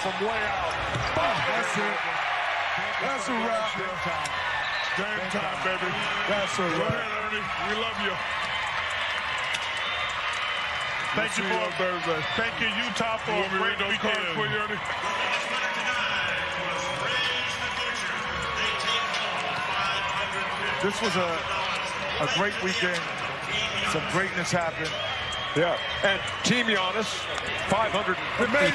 from way out. That's it. That's a wrap. Game time. Time, baby. That's a Go wrap. Ernie. We love you. Thank you for you for thank you Utah for a great weekend. for you, Ernie? This was a, a great weekend. Some greatness happened. Yeah. And Team Giannis, 550